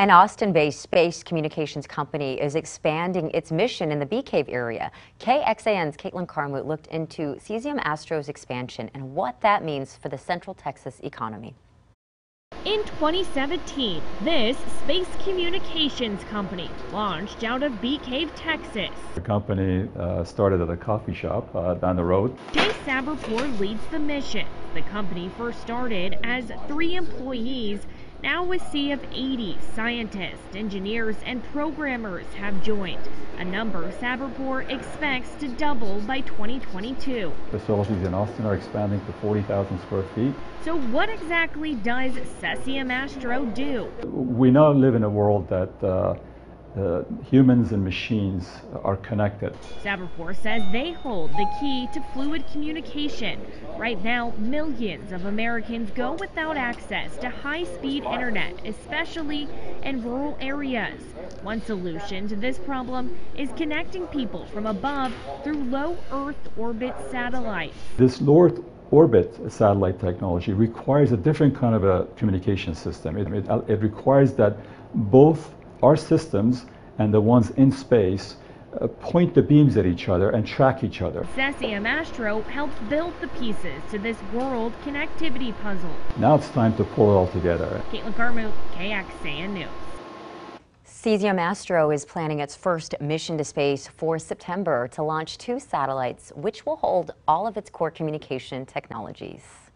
An Austin-based space communications company is expanding its mission in the Bee Cave area. KXAN's Caitlin Carmoot looked into CesiumAstro's expansion and what that means for the Central Texas economy. In 2017, this space communications company launched out of Bee Cave, Texas. The company uh, started at a coffee shop uh, down the road. Jay Sabripour leads the mission. The company first started as three employees now a sea of 80 scientists, engineers, and programmers have joined, a number Sabripour expects to double by 2022. Facilities in Austin are expanding to 40,000 square feet. So what exactly does CesiumAstro do? We now live in a world that uh, uh, humans and machines are connected. Sabripour says they hold the key to fluid communication. Right now, millions of Americans go without access to high-speed internet, especially in rural areas. One solution to this problem is connecting people from above through low Earth orbit satellites. This low Earth orbit satellite technology requires a different kind of a communication system. It, it, it requires that both our systems and the ones in space uh, point the beams at each other and track each other. CesiumAstro helps build the pieces to this world connectivity puzzle. Now it's time to pull it all together. Caitlin Carmoot, KXAN News. CesiumAstro is planning its first mission to space for September to launch two satellites, which will hold all of its core communication technologies.